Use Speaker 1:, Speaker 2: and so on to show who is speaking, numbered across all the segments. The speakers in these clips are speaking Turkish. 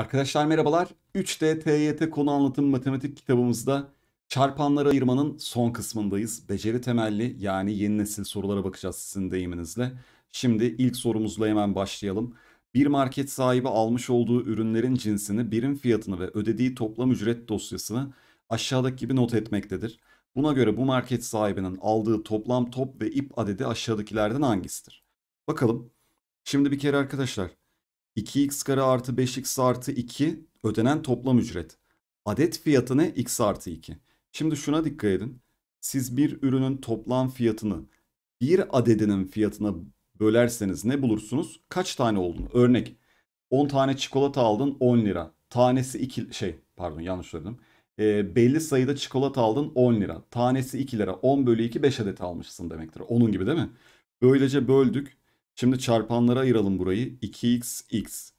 Speaker 1: Arkadaşlar merhabalar. 3D TYT konu anlatım matematik kitabımızda çarpanları ayırmanın son kısmındayız. Beceri temelli yani yeni nesil sorulara bakacağız sizin deyiminizle. Şimdi ilk sorumuzla hemen başlayalım. Bir market sahibi almış olduğu ürünlerin cinsini, birim fiyatını ve ödediği toplam ücret dosyasını aşağıdaki gibi not etmektedir. Buna göre bu market sahibinin aldığı toplam top ve ip adedi aşağıdakilerden hangisidir? Bakalım. Şimdi bir kere arkadaşlar 2x kare artı 5x artı 2 ödenen toplam ücret. Adet fiyatı ne? x artı 2. Şimdi şuna dikkat edin. Siz bir ürünün toplam fiyatını bir adedinin fiyatına bölerseniz ne bulursunuz? Kaç tane olduğunu. Örnek 10 tane çikolata aldın 10 lira. Tanesi 2 şey pardon yanlış söyledim. E, belli sayıda çikolata aldın 10 lira. Tanesi 2 lira. 10 bölü 2 5 adet almışsın demektir. Onun gibi değil mi? Böylece böldük. Şimdi çarpanlara ayıralım burayı. 2x x.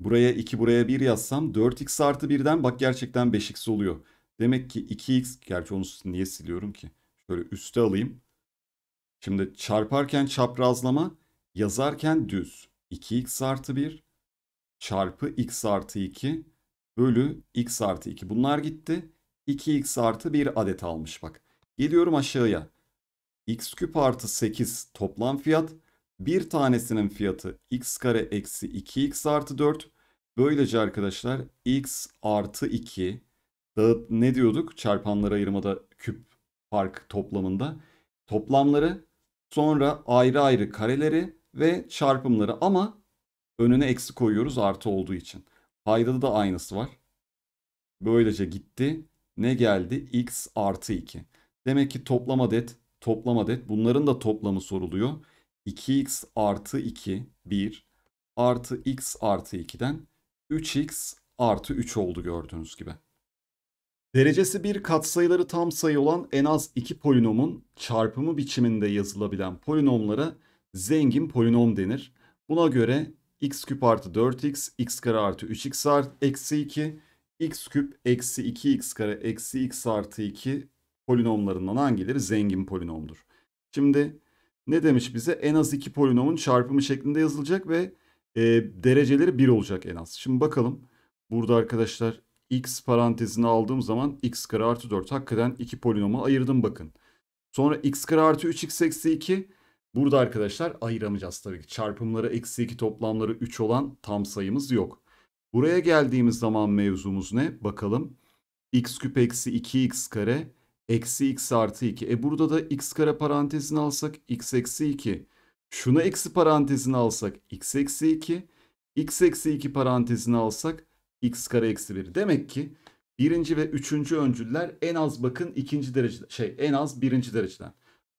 Speaker 1: Buraya 2 buraya 1 yazsam 4x artı 1'den bak gerçekten 5x oluyor. Demek ki 2x gerçi onu niye siliyorum ki? Şöyle üste alayım. Şimdi çarparken çaprazlama yazarken düz. 2x artı 1 çarpı x artı 2 bölü x artı 2. Bunlar gitti. 2x artı 1 adet almış bak. Geliyorum aşağıya. x küp artı 8 toplam fiyat. Bir tanesinin fiyatı x kare eksi 2x artı 4. Böylece arkadaşlar x artı 2 dağıt ne diyorduk? Çarpanlara ayırmada küp fark toplamında. Toplamları sonra ayrı ayrı kareleri ve çarpımları ama önüne eksi koyuyoruz artı olduğu için. Paydada da aynısı var. Böylece gitti. Ne geldi? x artı 2. Demek ki toplam adet, toplam adet bunların da toplamı soruluyor. 2x artı 2 1 artı x artı 2'den 3x artı 3 oldu gördüğünüz gibi. Derecesi bir katsayıları tam sayı olan en az iki polinomun çarpımı biçiminde yazılabilen polinomlara zengin polinom denir. Buna göre x küp artı 4x, x kare artı 3x artı eksi 2, x küp eksi 2x kare eksi x artı 2 polinomlarından hangileri zengin polinomdur? Şimdi ne demiş bize? En az iki polinomun çarpımı şeklinde yazılacak ve e, dereceleri 1 olacak en az. Şimdi bakalım. Burada arkadaşlar x parantezini aldığım zaman x kare artı 4. Hakikaten iki polinoma ayırdım bakın. Sonra x kare artı 3x eksi 2. Burada arkadaşlar ayıramayacağız tabii ki. Çarpımları eksi 2 toplamları 3 olan tam sayımız yok. Buraya geldiğimiz zaman mevzumuz ne? Bakalım. x küp eksi 2x kare Eksi x artı 2. E burada da x kare parantezini alsak x eksi 2. Şuna eksi parantezini alsak x eksi 2. x eksi 2 parantezini alsak x kare eksi 1. Demek ki birinci ve üçüncü öncüller en az bakın ikinci derece şey en az birinci dereceden.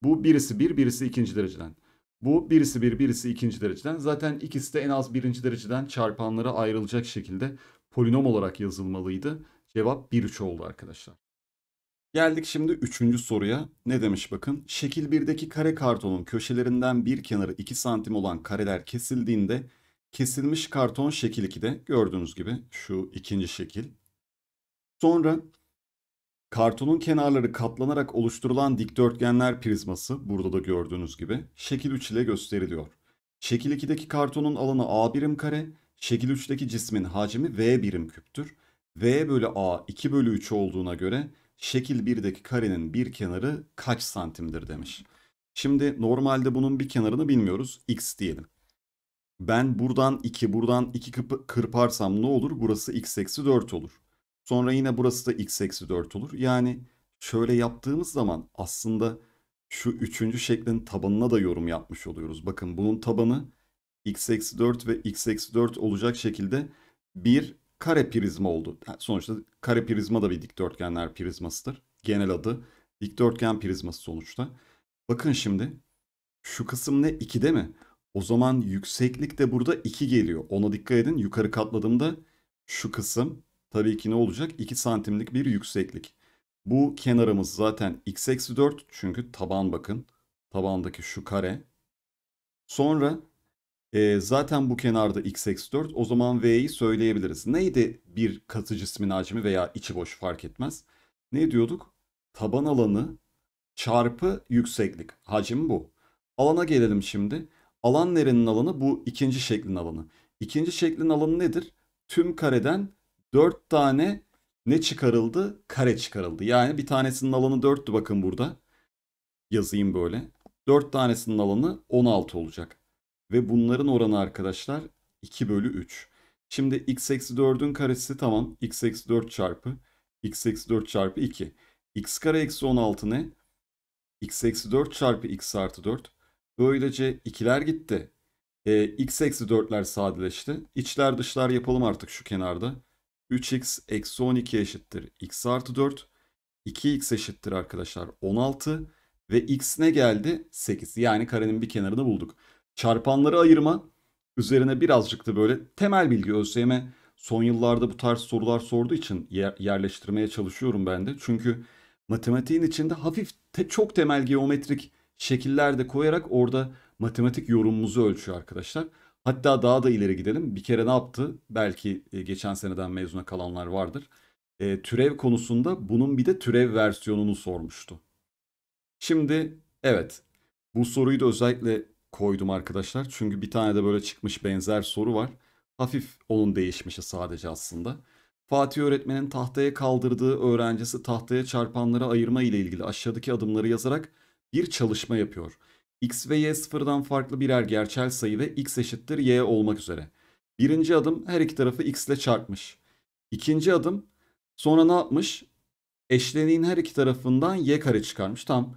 Speaker 1: Bu birisi bir birisi ikinci dereceden. Bu birisi bir birisi ikinci dereceden. Zaten ikisi de en az birinci dereceden çarpanlara ayrılacak şekilde polinom olarak yazılmalıydı. Cevap 1 3 oldu arkadaşlar. Geldik şimdi üçüncü soruya. Ne demiş bakın. Şekil 1'deki kare kartonun köşelerinden bir kenarı 2 santim olan kareler kesildiğinde kesilmiş karton şekil 2'de gördüğünüz gibi şu ikinci şekil. Sonra kartonun kenarları katlanarak oluşturulan dikdörtgenler prizması burada da gördüğünüz gibi şekil 3 ile gösteriliyor. Şekil 2'deki kartonun alanı A birim kare, şekil 3'teki cismin hacmi V birim küptür. V bölü A 2 bölü 3 olduğuna göre şekil 1'deki karenin bir kenarı kaç santimdir demiş. Şimdi normalde bunun bir kenarını bilmiyoruz. X diyelim. Ben buradan 2, buradan 2 kırparsam ne olur? Burası x eksi 4 olur. Sonra yine burası da x eksi 4 olur. Yani şöyle yaptığımız zaman aslında şu üçüncü şeklin tabanına da yorum yapmış oluyoruz. Bakın bunun tabanı x eksi 4 ve x eksi 4 olacak şekilde bir kare prizma oldu. Sonuçta kare prizma da bir dikdörtgenler prizmasıdır. Genel adı dikdörtgen prizması sonuçta. Bakın şimdi şu kısım ne? 2'de mi? O zaman yükseklik de burada 2 geliyor. Ona dikkat edin. Yukarı katladığımda şu kısım tabii ki ne olacak? 2 santimlik bir yükseklik. Bu kenarımız zaten x eksi 4 çünkü taban bakın. Tabandaki şu kare. Sonra e, zaten bu kenarda x eksi 4 o zaman v'yi söyleyebiliriz. Neydi bir katı cismin hacmi veya içi boş fark etmez. Ne diyorduk? Taban alanı çarpı yükseklik. Hacim bu. Alana gelelim şimdi. Alan nerenin alanı? Bu ikinci şeklin alanı. İkinci şeklin alanı nedir? tüm kareden 4 tane ne çıkarıldı? Kare çıkarıldı. Yani bir tanesinin alanı 4'tü bakın burada. Yazayım böyle. 4 tanesinin alanı 16 olacak. Ve bunların oranı arkadaşlar 2 bölü 3. Şimdi x eksi 4'ün karesi tamam. x eksi 4 çarpı x eksi 4 çarpı 2. x kare eksi 16 ne? x eksi 4 çarpı x artı 4. Böylece ikiler gitti. E, x eksi 4'ler sadeleşti. İçler dışlar yapalım artık şu kenarda. 3x eksi 12 eşittir x artı 4. 2x eşittir arkadaşlar 16. Ve x ne geldi? 8. Yani karenin bir kenarını bulduk. Çarpanları ayırma üzerine birazcık da böyle temel bilgi ÖSYM son yıllarda bu tarz sorular sorduğu için yer, yerleştirmeye çalışıyorum ben de. Çünkü matematiğin içinde hafif te, çok temel geometrik şekiller de koyarak orada matematik yorumumuzu ölçüyor arkadaşlar. Hatta daha da ileri gidelim. Bir kere ne yaptı? Belki e, geçen seneden mezuna kalanlar vardır. E, türev konusunda bunun bir de türev versiyonunu sormuştu. Şimdi evet bu soruyu da özellikle koydum arkadaşlar. Çünkü bir tane de böyle çıkmış benzer soru var. Hafif onun değişmişi sadece aslında. Fatih öğretmenin tahtaya kaldırdığı öğrencisi tahtaya çarpanları ayırma ile ilgili aşağıdaki adımları yazarak bir çalışma yapıyor. x ve y sıfırdan farklı birer gerçel sayı ve x eşittir y olmak üzere. Birinci adım her iki tarafı x ile çarpmış. İkinci adım sonra ne yapmış? Eşleniğin her iki tarafından y kare çıkarmış. Tam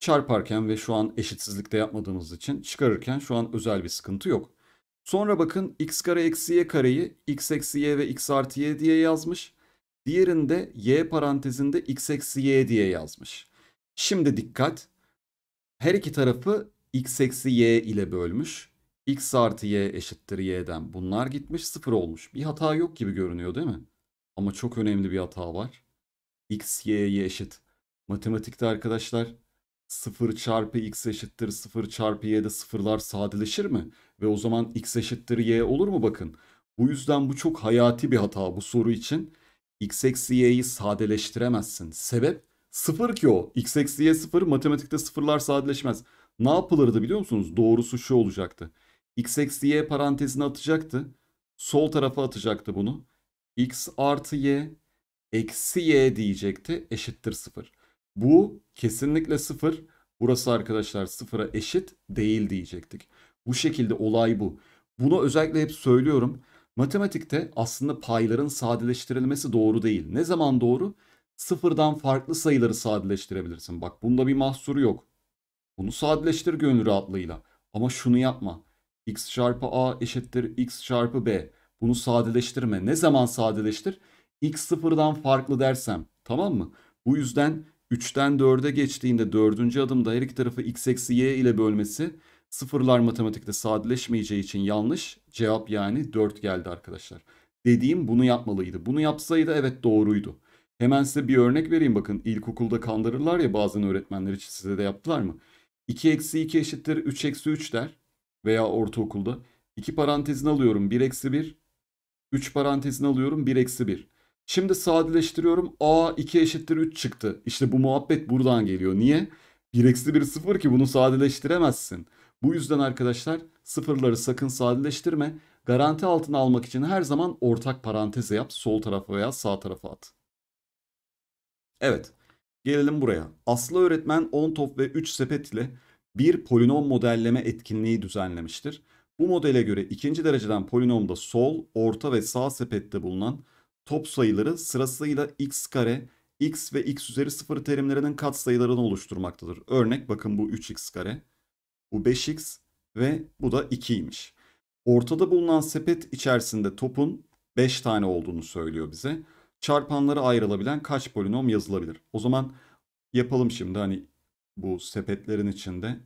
Speaker 1: çarparken ve şu an eşitsizlikte yapmadığımız için çıkarırken şu an özel bir sıkıntı yok. Sonra bakın x kare eksi y kareyi x eksi y ve x artı y diye yazmış. Diğerinde y parantezinde x eksi y diye yazmış. Şimdi dikkat. Her iki tarafı x eksi y ile bölmüş. x artı y eşittir y'den bunlar gitmiş sıfır olmuş. Bir hata yok gibi görünüyor değil mi? Ama çok önemli bir hata var. x y'ye eşit. Matematikte arkadaşlar 0 çarpı x eşittir 0 çarpı y'de sıfırlar sadeleşir mi? Ve o zaman x eşittir y olur mu bakın. Bu yüzden bu çok hayati bir hata bu soru için. x eksi y'yi sadeleştiremezsin. Sebep sıfır ki o. x eksi y sıfır matematikte sıfırlar sadeleşmez. Ne yapılırdı biliyor musunuz? Doğrusu şu olacaktı. x eksi y parantezine atacaktı. Sol tarafa atacaktı bunu. x artı y eksi y diyecekti eşittir sıfır. Bu kesinlikle sıfır. Burası arkadaşlar sıfıra eşit değil diyecektik. Bu şekilde olay bu. Bunu özellikle hep söylüyorum. Matematikte aslında payların sadeleştirilmesi doğru değil. Ne zaman doğru? Sıfırdan farklı sayıları sadeleştirebilirsin. Bak bunda bir mahsuru yok. Bunu sadeleştir gönül rahatlığıyla. Ama şunu yapma. x çarpı a eşittir x çarpı b. Bunu sadeleştirme. Ne zaman sadeleştir? x sıfırdan farklı dersem. Tamam mı? Bu yüzden 3'ten 4'e geçtiğinde dördüncü adımda her iki tarafı x eksi y ile bölmesi sıfırlar matematikte sadeleşmeyeceği için yanlış. Cevap yani 4 geldi arkadaşlar. Dediğim bunu yapmalıydı. Bunu yapsaydı evet doğruydu. Hemen size bir örnek vereyim bakın. İlkokulda kandırırlar ya bazen öğretmenler için size de yaptılar mı? 2 eksi 2 eşittir 3 eksi 3 der. Veya ortaokulda. 2 parantezini alıyorum 1 eksi 1. 3 parantezini alıyorum 1 eksi 1. Şimdi sadeleştiriyorum. A 2 eşittir 3 çıktı. İşte bu muhabbet buradan geliyor. Niye? 1 eksi 1 sıfır ki bunu sadeleştiremezsin. Bu yüzden arkadaşlar sıfırları sakın sadeleştirme. Garanti altına almak için her zaman ortak paranteze yap. Sol tarafa veya sağ tarafa at. Evet. Gelelim buraya. Aslı öğretmen 10 top ve 3 sepet ile bir polinom modelleme etkinliği düzenlemiştir. Bu modele göre ikinci dereceden polinomda sol, orta ve sağ sepette bulunan top sayıları sırasıyla x kare, x ve x üzeri 0 terimlerinin katsayılarını oluşturmaktadır. Örnek bakın bu 3x kare, bu 5x ve bu da 2'ymiş. Ortada bulunan sepet içerisinde topun 5 tane olduğunu söylüyor bize. Çarpanları ayrılabilen kaç polinom yazılabilir? O zaman yapalım şimdi hani bu sepetlerin içinde.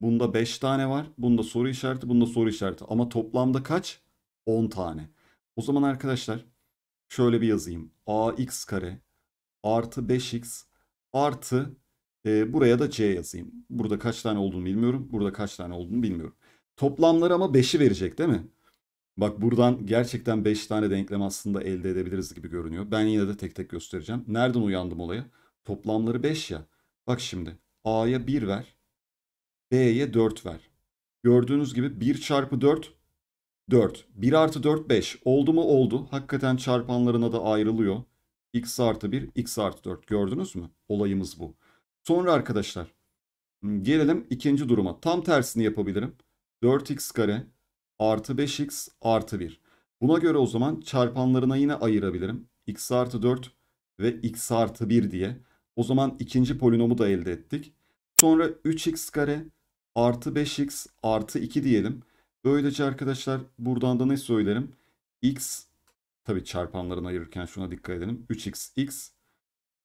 Speaker 1: Bunda 5 tane var. Bunda soru işareti, bunda soru işareti. Ama toplamda kaç? 10 tane. O zaman arkadaşlar şöyle bir yazayım. ax kare artı 5x artı e, buraya da c yazayım. Burada kaç tane olduğunu bilmiyorum. Burada kaç tane olduğunu bilmiyorum. Toplamları ama 5'i verecek değil mi? Bak buradan gerçekten 5 tane denklem aslında elde edebiliriz gibi görünüyor. Ben yine de tek tek göstereceğim. Nereden uyandım olaya? Toplamları 5 ya. Bak şimdi A'ya 1 ver. B'ye 4 ver. Gördüğünüz gibi 1 çarpı 4 4. 1 artı 4 5. Oldu mu? Oldu. Hakikaten çarpanlarına da ayrılıyor. x artı 1, x artı 4. Gördünüz mü? Olayımız bu. Sonra arkadaşlar gelelim ikinci duruma. Tam tersini yapabilirim. 4x kare artı 5x artı 1. Buna göre o zaman çarpanlarına yine ayırabilirim. x artı 4 ve x artı 1 diye. O zaman ikinci polinomu da elde ettik. Sonra 3x kare artı 5x artı 2 diyelim. Böylece arkadaşlar buradan da ne söylerim? x tabi çarpanlarını ayırırken şuna dikkat edelim. 3x x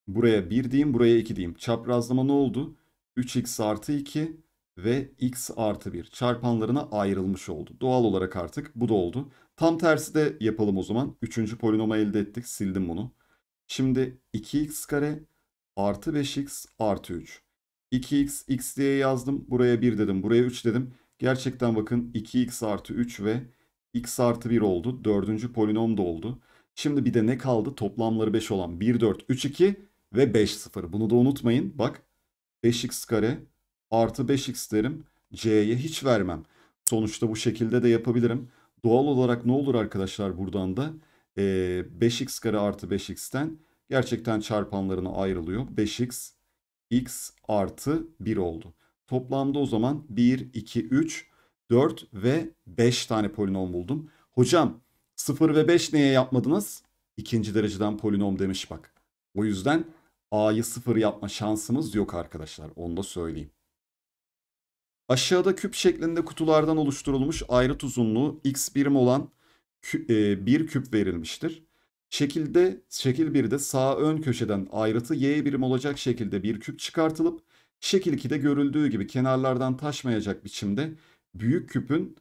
Speaker 1: buraya 1 diyeyim buraya 2 diyeyim. Çaprazlama ne oldu? 3x artı 2 ve x artı 1 çarpanlarına ayrılmış oldu. Doğal olarak artık bu da oldu. Tam tersi de yapalım o zaman. Üçüncü polinomu elde ettik. Sildim bunu. Şimdi 2x kare artı 5x artı 3. 2x x diye yazdım. Buraya 1 dedim. Buraya 3 dedim. Gerçekten bakın 2x artı 3 ve x artı 1 oldu. Dördüncü polinom da oldu. Şimdi bir de ne kaldı? Toplamları 5 olan 1, 4, 3, 2 ve 5, 0. Bunu da unutmayın. Bak 5x kare artı 5x derim. C'ye hiç vermem. Sonuçta bu şekilde de yapabilirim. Doğal olarak ne olur arkadaşlar buradan da? Ee, 5x kare artı 5x'ten gerçekten çarpanlarına ayrılıyor. 5x x artı 1 oldu. Toplamda o zaman 1, 2, 3, 4 ve 5 tane polinom buldum. Hocam 0 ve 5 neye yapmadınız? İkinci dereceden polinom demiş bak. O yüzden A'yı 0 yapma şansımız yok arkadaşlar. Onu da söyleyeyim. Aşağıda küp şeklinde kutulardan oluşturulmuş ayrıt uzunluğu x birim olan e, bir küp verilmiştir. Şekilde şekil 1'de sağ ön köşeden ayrıtı y birim olacak şekilde bir küp çıkartılıp şekil 2'de görüldüğü gibi kenarlardan taşmayacak biçimde büyük küpün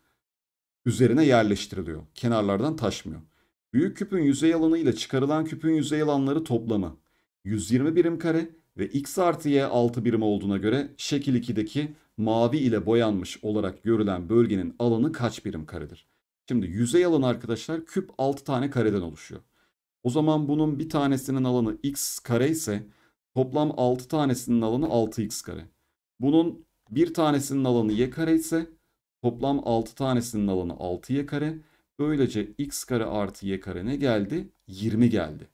Speaker 1: üzerine yerleştiriliyor. Kenarlardan taşmıyor. Büyük küpün yüzey alanı ile çıkarılan küpün yüzey alanları toplamı 120 birim kare ve x artı y 6 birim olduğuna göre şekil 2'deki mavi ile boyanmış olarak görülen bölgenin alanı kaç birim karedir? Şimdi yüzey alanı arkadaşlar küp 6 tane kareden oluşuyor. O zaman bunun bir tanesinin alanı x kare ise toplam 6 tanesinin alanı 6x kare. Bunun bir tanesinin alanı y kare ise toplam 6 tanesinin alanı 6y kare. Böylece x kare artı y kare ne geldi? 20 geldi.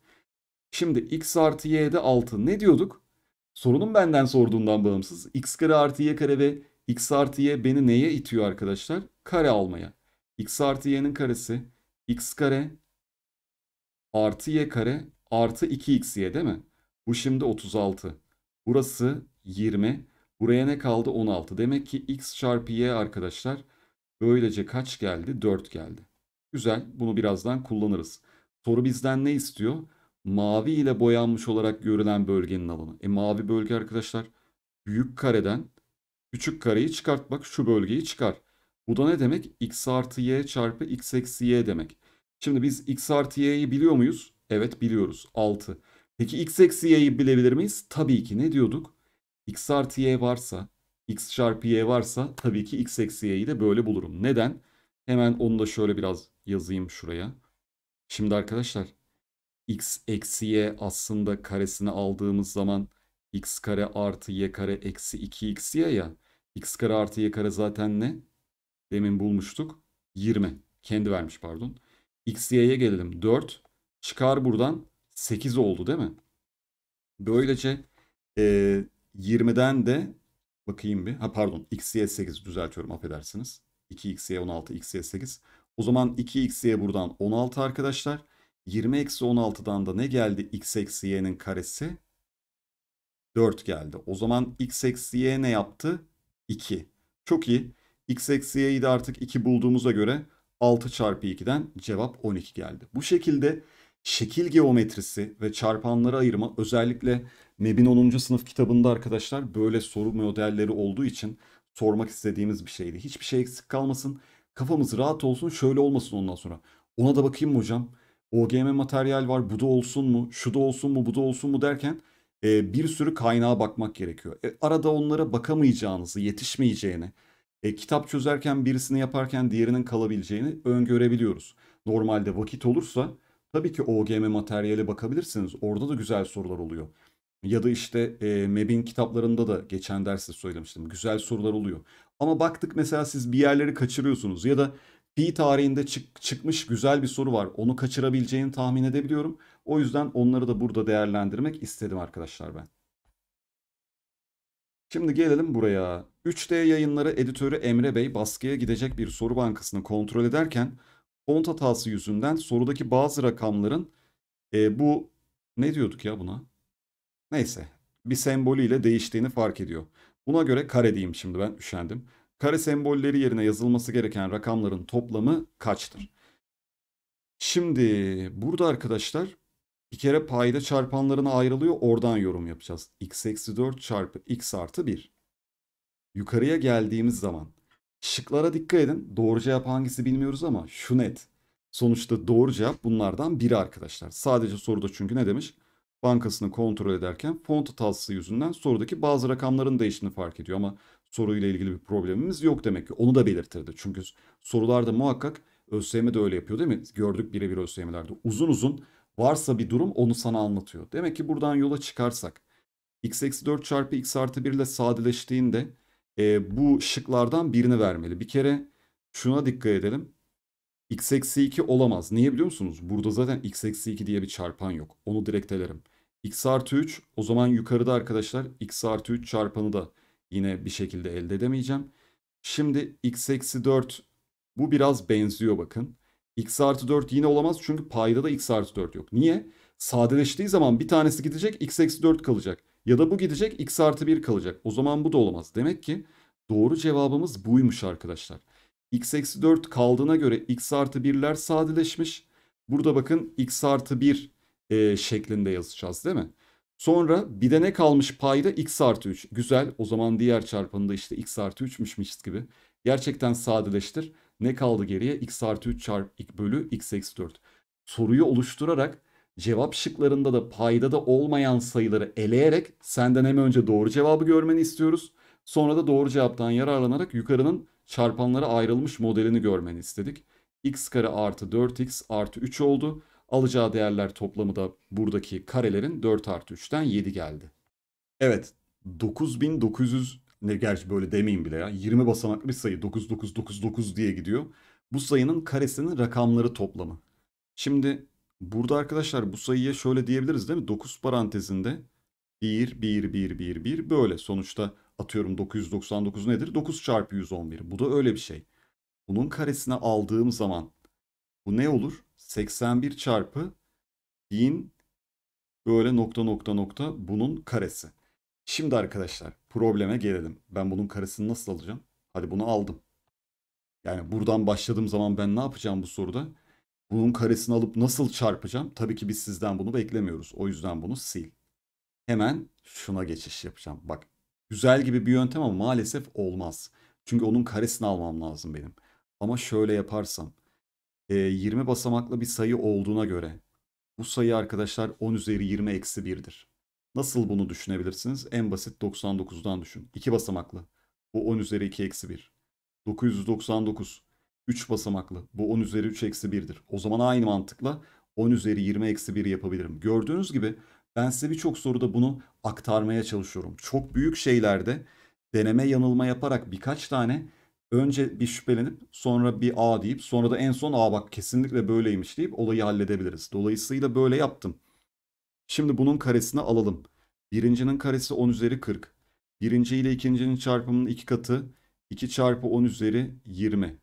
Speaker 1: Şimdi x artı y'de 6 ne diyorduk? Sorunun benden sorduğundan bağımsız. x kare artı y kare ve x artı y beni neye itiyor arkadaşlar? Kare almaya. x artı y'nin karesi x kare artı y kare artı 2xy değil mi? Bu şimdi 36. Burası 20. Buraya ne kaldı? 16. Demek ki x çarpı y arkadaşlar böylece kaç geldi? 4 geldi. Güzel. Bunu birazdan kullanırız. Soru bizden ne istiyor? Mavi ile boyanmış olarak görülen bölgenin alanı. E mavi bölge arkadaşlar büyük kareden küçük kareyi çıkart. Bak şu bölgeyi çıkar. Bu da ne demek? x artı y çarpı x eksi y demek. Şimdi biz x artı y'yi biliyor muyuz? Evet biliyoruz. 6. Peki x eksi y'yi bilebilir miyiz? Tabii ki. Ne diyorduk? x artı y varsa, x çarpı y varsa tabii ki x eksi y'yi de böyle bulurum. Neden? Hemen onu da şöyle biraz yazayım şuraya. Şimdi arkadaşlar x eksi y aslında karesini aldığımız zaman x kare artı y kare eksi 2x y ya. x kare artı y kare zaten ne? Demin bulmuştuk. 20. Kendi vermiş pardon. x y'ye gelelim. 4. Çıkar buradan 8 oldu değil mi? Böylece e, 20'den de bakayım bir. Ha pardon xy 8 düzeltiyorum affedersiniz. 2xy 16 xy 8. O zaman 2xy buradan 16 arkadaşlar. 20 eksi 16'dan da ne geldi x eksi y'nin karesi? 4 geldi. O zaman x eksi y ne yaptı? 2. Çok iyi. x eksi y'yi de artık 2 bulduğumuza göre 6 çarpı 2'den cevap 12 geldi. Bu şekilde şekil geometrisi ve çarpanları ayırma özellikle MEB'in 10. sınıf kitabında arkadaşlar böyle soru modelleri olduğu için sormak istediğimiz bir şeydi. Hiçbir şey eksik kalmasın. Kafamız rahat olsun şöyle olmasın ondan sonra. Ona da bakayım mı hocam? OGM materyal var bu da olsun mu? Şu da olsun mu? Bu da olsun mu derken e, bir sürü kaynağa bakmak gerekiyor. E, arada onlara bakamayacağınızı, yetişmeyeceğini, e, kitap çözerken birisini yaparken diğerinin kalabileceğini öngörebiliyoruz. Normalde vakit olursa tabii ki OGM materyale bakabilirsiniz. Orada da güzel sorular oluyor. Ya da işte e, MEB'in kitaplarında da geçen derste söylemiştim. Güzel sorular oluyor. Ama baktık mesela siz bir yerleri kaçırıyorsunuz ya da Pi tarihinde çık- çıkmış güzel bir soru var. Onu kaçırabileceğini tahmin edebiliyorum. O yüzden onları da burada değerlendirmek istedim arkadaşlar ben. Şimdi gelelim buraya. 3D yayınları editörü Emre Bey baskıya gidecek bir soru bankasını kontrol ederken font hatası yüzünden sorudaki bazı rakamların e, bu ne diyorduk ya buna? Neyse bir sembolüyle değiştiğini fark ediyor. Buna göre kare diyeyim şimdi ben üşendim. Kare sembolleri yerine yazılması gereken rakamların toplamı kaçtır? Şimdi burada arkadaşlar bir kere payda çarpanlarına ayrılıyor. Oradan yorum yapacağız. x eksi 4 çarpı x artı 1. Yukarıya geldiğimiz zaman şıklara dikkat edin. Doğru cevap hangisi bilmiyoruz ama şu net. Sonuçta doğru cevap bunlardan biri arkadaşlar. Sadece soruda çünkü ne demiş? Bankasını kontrol ederken font hatası yüzünden sorudaki bazı rakamların değiştiğini fark ediyor ama soruyla ilgili bir problemimiz yok demek ki. Onu da belirtirdi. Çünkü sorularda muhakkak ÖSYM de öyle yapıyor değil mi? Gördük birebir ÖSYM'lerde. Uzun uzun varsa bir durum onu sana anlatıyor. Demek ki buradan yola çıkarsak x eksi 4 çarpı x artı 1 ile sadeleştiğinde e, bu şıklardan birini vermeli. Bir kere şuna dikkat edelim. x eksi 2 olamaz. Niye biliyor musunuz? Burada zaten x eksi 2 diye bir çarpan yok. Onu direkt elerim. x artı 3 o zaman yukarıda arkadaşlar x artı 3 çarpanı da yine bir şekilde elde edemeyeceğim. Şimdi x eksi 4 bu biraz benziyor bakın. x artı 4 yine olamaz çünkü payda da x artı 4 yok. Niye? Sadeleştiği zaman bir tanesi gidecek x eksi 4 kalacak. Ya da bu gidecek x artı 1 kalacak. O zaman bu da olamaz. Demek ki doğru cevabımız buymuş arkadaşlar. x eksi 4 kaldığına göre x artı 1'ler sadeleşmiş. Burada bakın x artı 1 e, şeklinde yazacağız değil mi? Sonra bir de ne kalmış payda x artı 3. Güzel o zaman diğer çarpanında işte x artı 3'müşmüş gibi. Gerçekten sadeleştir. Ne kaldı geriye? x artı 3 çarpı bölü x eksi 4. Soruyu oluşturarak cevap şıklarında da payda da olmayan sayıları eleyerek senden hem önce doğru cevabı görmeni istiyoruz. Sonra da doğru cevaptan yararlanarak yukarının çarpanlara ayrılmış modelini görmeni istedik. x kare artı 4x artı 3 oldu. Alacağı değerler toplamı da buradaki karelerin 4 artı 3'ten 7 geldi. Evet 9900 ne gerçi böyle demeyeyim bile ya 20 basamaklı bir sayı 9999 diye gidiyor. Bu sayının karesinin rakamları toplamı. Şimdi burada arkadaşlar bu sayıya şöyle diyebiliriz değil mi? 9 parantezinde 1 1 1 1 1 böyle sonuçta atıyorum 999 nedir? 9 çarpı 111 bu da öyle bir şey. Bunun karesine aldığım zaman bu ne olur? 81 çarpı 1000 böyle nokta nokta nokta bunun karesi. Şimdi arkadaşlar probleme gelelim. Ben bunun karesini nasıl alacağım? Hadi bunu aldım. Yani buradan başladığım zaman ben ne yapacağım bu soruda? Bunun karesini alıp nasıl çarpacağım? Tabii ki biz sizden bunu beklemiyoruz. O yüzden bunu sil. Hemen şuna geçiş yapacağım. Bak güzel gibi bir yöntem ama maalesef olmaz. Çünkü onun karesini almam lazım benim. Ama şöyle yaparsam 20 basamaklı bir sayı olduğuna göre bu sayı arkadaşlar 10 üzeri 20 eksi 1'dir. Nasıl bunu düşünebilirsiniz? En basit 99'dan düşün. 2 basamaklı. Bu 10 üzeri 2 eksi 1. 999. 3 basamaklı. Bu 10 üzeri 3 eksi 1'dir. O zaman aynı mantıkla 10 üzeri 20 eksi 1 yapabilirim. Gördüğünüz gibi ben size birçok soruda bunu aktarmaya çalışıyorum. Çok büyük şeylerde deneme yanılma yaparak birkaç tane önce bir şüphelenip sonra bir A deyip sonra da en son A bak kesinlikle böyleymiş deyip olayı halledebiliriz. Dolayısıyla böyle yaptım. Şimdi bunun karesini alalım. Birincinin karesi 10 üzeri 40. Birinci ile ikincinin çarpımının iki katı 2 çarpı 10 üzeri 20.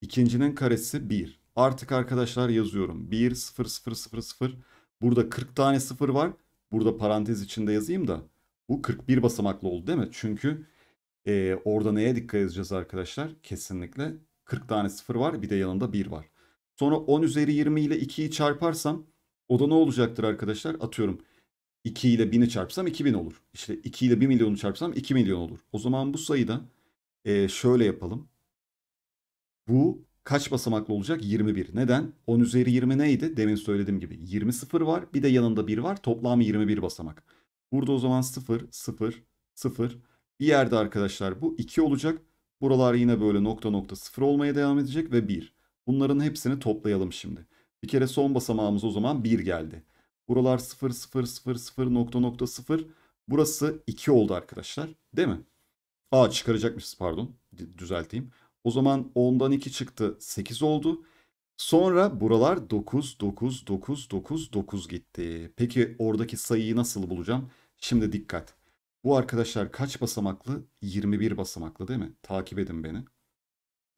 Speaker 1: İkincinin karesi 1. Artık arkadaşlar yazıyorum. 1, 0, 0, 0, 0. Burada 40 tane 0 var. Burada parantez içinde yazayım da. Bu 41 basamaklı oldu değil mi? Çünkü e, orada neye dikkat edeceğiz arkadaşlar? Kesinlikle 40 tane 0 var. Bir de yanında 1 var. Sonra 10 üzeri 20 ile 2'yi çarparsam o da ne olacaktır arkadaşlar? Atıyorum 2 ile 1000'i çarpsam 2000 olur. İşte 2 ile 1 milyonu çarpsam 2 milyon olur. O zaman bu sayıda e, şöyle yapalım. Bu kaç basamaklı olacak? 21. Neden? 10 üzeri 20 neydi? Demin söylediğim gibi 20 sıfır var. Bir de yanında 1 var. Toplam 21 basamak. Burada o zaman 0, 0, 0. Bir yerde arkadaşlar bu 2 olacak. Buralar yine böyle nokta nokta 0 olmaya devam edecek ve 1. Bunların hepsini toplayalım şimdi. Bir kere son basamağımız o zaman 1 geldi. Buralar 0 0 0 0 nokta nokta 0. Burası 2 oldu arkadaşlar. Değil mi? Aa çıkaracakmışız pardon. Düzelteyim. O zaman 10'dan 2 çıktı 8 oldu. Sonra buralar 9, 9, 9, 9, 9 gitti. Peki oradaki sayıyı nasıl bulacağım? Şimdi dikkat. Bu arkadaşlar kaç basamaklı? 21 basamaklı değil mi? Takip edin beni.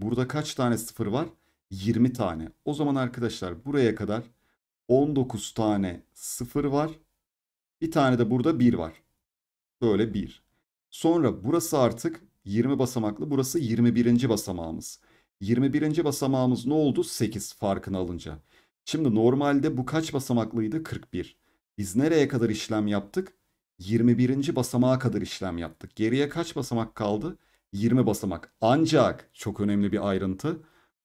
Speaker 1: Burada kaç tane sıfır var? 20 tane. O zaman arkadaşlar buraya kadar 19 tane sıfır var. Bir tane de burada 1 var. Böyle 1. Sonra burası artık 20 basamaklı. Burası 21. basamağımız. 21. basamağımız ne oldu? 8 farkını alınca. Şimdi normalde bu kaç basamaklıydı? 41. Biz nereye kadar işlem yaptık? 21. basamağa kadar işlem yaptık. Geriye kaç basamak kaldı? 20 basamak. Ancak çok önemli bir ayrıntı.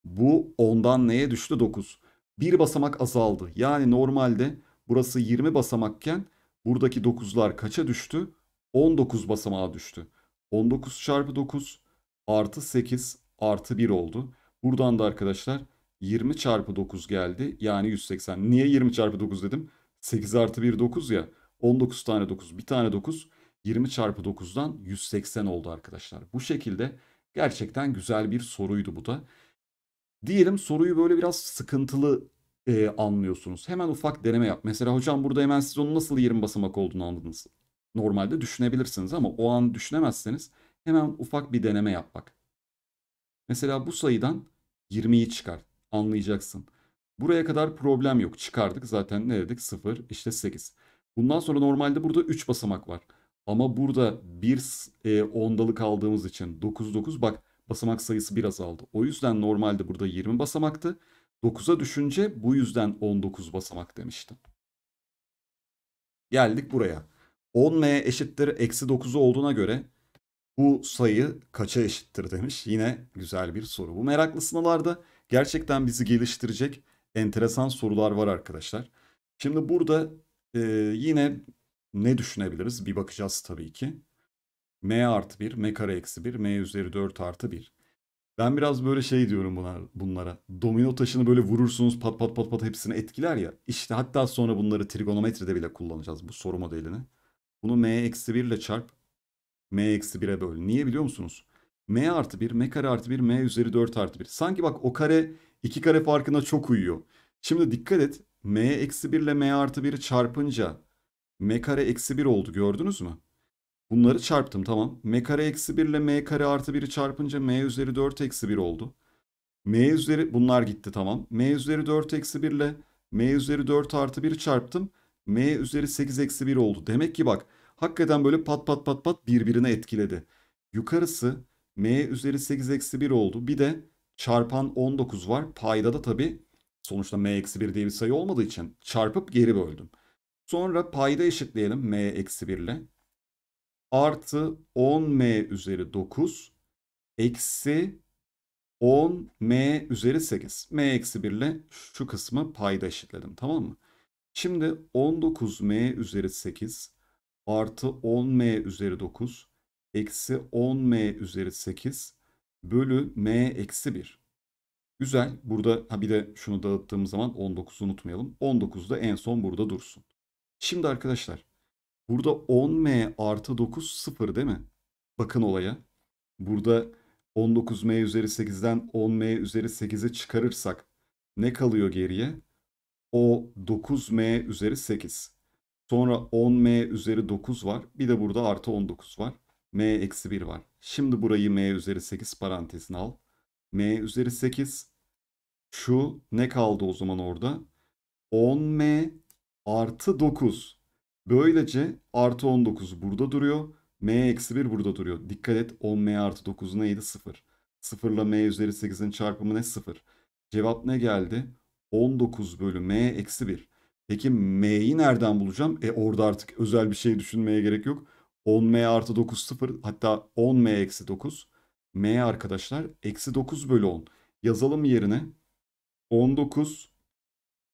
Speaker 1: Bu 10'dan neye düştü? 9. Bir basamak azaldı. Yani normalde burası 20 basamakken buradaki 9'lar kaça düştü? 19 basamağa düştü. 19 çarpı 9 artı 8 artı 1 oldu. Buradan da arkadaşlar 20 çarpı 9 geldi. Yani 180. Niye 20 çarpı 9 dedim? 8 artı 1 9 ya. 19 tane 9 bir tane 9 20 çarpı 9'dan 180 oldu arkadaşlar. Bu şekilde gerçekten güzel bir soruydu bu da. Diyelim soruyu böyle biraz sıkıntılı e, anlıyorsunuz. Hemen ufak deneme yap. Mesela hocam burada hemen siz onun nasıl 20 basamak olduğunu anladınız. Normalde düşünebilirsiniz ama o an düşünemezseniz hemen ufak bir deneme yap bak. Mesela bu sayıdan 20'yi çıkar. Anlayacaksın. Buraya kadar problem yok. Çıkardık zaten ne dedik? 0 işte 8. Bundan sonra normalde burada 3 basamak var. Ama burada bir e, ondalık aldığımız için 9 9 bak basamak sayısı biraz azaldı. O yüzden normalde burada 20 basamaktı. 9'a düşünce bu yüzden 19 basamak demiştim. Geldik buraya. 10m eşittir eksi 9'u olduğuna göre bu sayı kaça eşittir demiş. Yine güzel bir soru. Bu meraklı sınavlarda gerçekten bizi geliştirecek enteresan sorular var arkadaşlar. Şimdi burada e, yine ne düşünebiliriz? Bir bakacağız tabii ki. m artı 1, m kare eksi 1, m üzeri 4 artı 1. Ben biraz böyle şey diyorum bunlar, bunlara. Domino taşını böyle vurursunuz pat pat pat pat hepsini etkiler ya. İşte hatta sonra bunları trigonometride bile kullanacağız bu soru modelini. Bunu m eksi 1 ile çarp. m eksi 1'e böl. Niye biliyor musunuz? m artı 1, m kare artı 1, m üzeri 4 artı 1. Sanki bak o kare iki kare farkına çok uyuyor. Şimdi dikkat et. m eksi 1 ile m artı 1'i çarpınca m kare eksi 1 oldu gördünüz mü? Bunları çarptım tamam. m kare eksi 1 ile m kare artı 1'i çarpınca m üzeri 4 eksi 1 oldu. m üzeri bunlar gitti tamam. m üzeri 4 eksi 1 ile m üzeri 4 artı 1'i çarptım. m üzeri 8 eksi 1 oldu. Demek ki bak hakikaten böyle pat pat pat pat birbirine etkiledi. Yukarısı m üzeri 8 eksi 1 oldu. Bir de çarpan 19 var. Payda da tabii sonuçta m eksi 1 diye bir sayı olmadığı için çarpıp geri böldüm. Sonra payda eşitleyelim m eksi 1 ile. Artı 10m üzeri 9 eksi 10m üzeri 8. m eksi 1 ile şu kısmı payda eşitledim tamam mı? Şimdi 19m üzeri 8 artı 10m üzeri 9 eksi 10m üzeri 8 bölü m eksi 1. Güzel. Burada ha bir de şunu dağıttığımız zaman 19'u unutmayalım. 19 da en son burada dursun. Şimdi arkadaşlar burada 10m artı 9 0 değil mi? Bakın olaya. Burada 19m üzeri 8'den 10m üzeri 8'i çıkarırsak ne kalıyor geriye? O 9m üzeri 8. Sonra 10m üzeri 9 var. Bir de burada artı 19 var. m eksi 1 var. Şimdi burayı m üzeri 8 parantezine al. m üzeri 8. Şu ne kaldı o zaman orada? 10m artı 9. Böylece artı 19 burada duruyor. m eksi 1 burada duruyor. Dikkat et 10m artı 9 neydi? 0. 0 ile m üzeri 8'in çarpımı ne? 0. Cevap ne geldi? 19 bölü m eksi 1. Peki m'yi nereden bulacağım? E orada artık özel bir şey düşünmeye gerek yok. 10m artı 9 0 hatta 10m eksi 9. m arkadaşlar eksi 9 bölü 10. Yazalım yerine. 19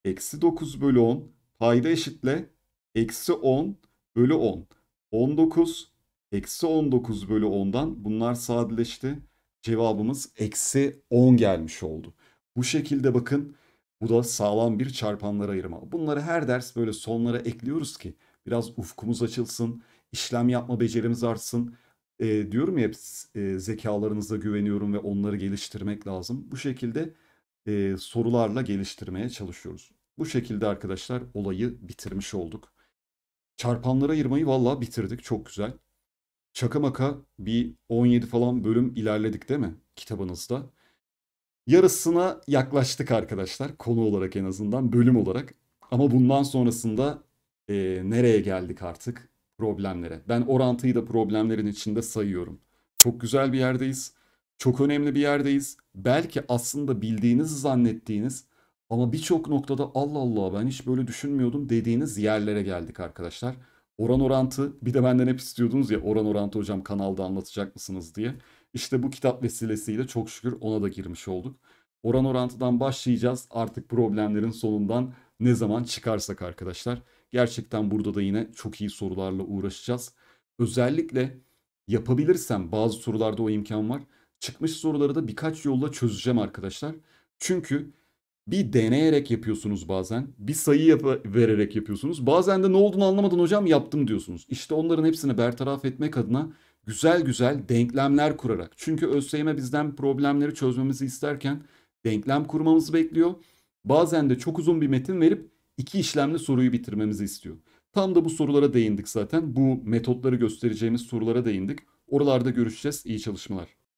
Speaker 1: eksi 9 bölü 10 payda eşitle eksi 10 bölü 10. 19 eksi 19 bölü 10'dan bunlar sadeleşti. Cevabımız eksi 10 gelmiş oldu. Bu şekilde bakın bu da sağlam bir çarpanlara ayırma. Bunları her ders böyle sonlara ekliyoruz ki biraz ufkumuz açılsın, işlem yapma becerimiz artsın. e, diyorum ya hep e, zekalarınıza güveniyorum ve onları geliştirmek lazım. Bu şekilde e, sorularla geliştirmeye çalışıyoruz. Bu şekilde arkadaşlar olayı bitirmiş olduk. Çarpanlara ayırmayı vallahi bitirdik. Çok güzel. Şaka maka bir 17 falan bölüm ilerledik değil mi kitabınızda? Yarısına yaklaştık arkadaşlar. Konu olarak en azından bölüm olarak. Ama bundan sonrasında e, nereye geldik artık? Problemlere. Ben orantıyı da problemlerin içinde sayıyorum. Çok güzel bir yerdeyiz. Çok önemli bir yerdeyiz. Belki aslında bildiğinizi zannettiğiniz ama birçok noktada Allah Allah ben hiç böyle düşünmüyordum dediğiniz yerlere geldik arkadaşlar. Oran orantı bir de benden hep istiyordunuz ya oran orantı hocam kanalda anlatacak mısınız diye. İşte bu kitap vesilesiyle çok şükür ona da girmiş olduk. Oran orantıdan başlayacağız artık problemlerin sonundan ne zaman çıkarsak arkadaşlar. Gerçekten burada da yine çok iyi sorularla uğraşacağız. Özellikle yapabilirsem bazı sorularda o imkan var. Çıkmış soruları da birkaç yolla çözeceğim arkadaşlar. Çünkü bir deneyerek yapıyorsunuz bazen. Bir sayı yap- vererek yapıyorsunuz. Bazen de ne olduğunu anlamadan hocam yaptım diyorsunuz. İşte onların hepsini bertaraf etmek adına güzel güzel denklemler kurarak. Çünkü ÖSYM bizden problemleri çözmemizi isterken denklem kurmamızı bekliyor. Bazen de çok uzun bir metin verip iki işlemli soruyu bitirmemizi istiyor. Tam da bu sorulara değindik zaten. Bu metotları göstereceğimiz sorulara değindik. Oralarda görüşeceğiz. İyi çalışmalar.